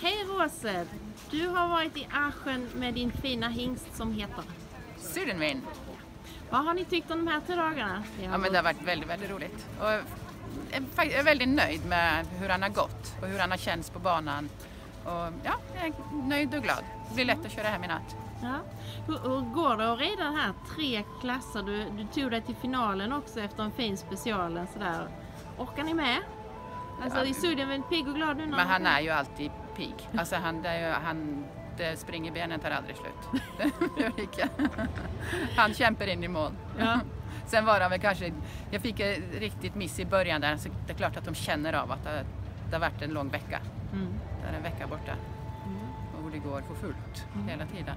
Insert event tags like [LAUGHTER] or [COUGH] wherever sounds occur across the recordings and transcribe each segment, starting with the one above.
Hej Rose! Du har varit i Aschen med din fina hingst som heter? Sydenvin. Vad har ni tyckt om de här tre dagarna? Ja, men det har varit väldigt, väldigt roligt. Och jag är- jag är väldigt nöjd med hur han har gått och hur han har känts på banan. Och ja, jag är nöjd och glad. Det blir lätt att köra hem i natt. Ja. Hur, hur går det att rida här tre klasser? Du, du tog dig till finalen också efter en fin specialen sådär. Orkar ni med? Alltså i Syden pigg och glad nu Men han är ju alltid pigg. Alltså han, det, är ju, han det springer benen tar aldrig slut. [LAUGHS] Han kämpar in i mål. Ja. [LAUGHS] Sen var han väl kanske, jag fick ett riktigt miss i början där så det är klart att de känner av att det, det har varit en lång vecka. Mm. Det är en vecka borta Mm. och det går för fullt hela tiden.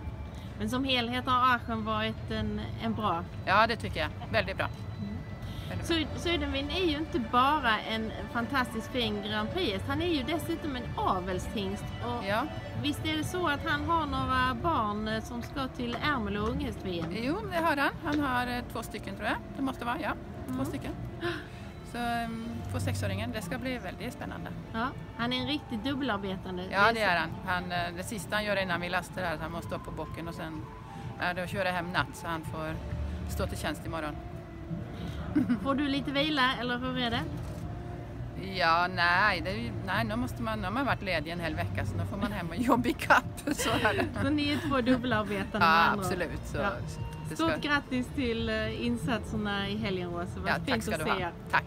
Men som helhet har Aschen varit en, en bra Ja det tycker jag, väldigt bra. Väldigt bra. Syd- Sydenvin är ju inte bara en fantastiskt fin Grand Prix han är ju dessutom en avelshingst. Och Ja, visst är det så att han har några barn eh, som ska till Ärmel och unghäst-VM? jo det har han. Han har eh, två stycken tror jag. Det måste vara, ja. Två Mm. stycken. Så två sexåringen, det ska bli väldigt spännande. Ja, han är en riktigt dubbelarbetande. Ja det är han. han eh, det sista han gör innan vi lastar är att han måste upp på bocken och sen är det att köra hem natt så han får stå till tjänst imorgon. Får du lite vila eller hur är det? Ja, nej, det nej nu, måste man, nu har man varit ledig en hel vecka så nu får man hem och jobba ikapp. [LAUGHS] Så. Så ni är två dubbelarbetande Ja, absolut. Så, Ja. det ska, Stort grattis till eh, insatserna i helgen Rosa. Vad ja, fint tack ska att du se ha. er. Tack.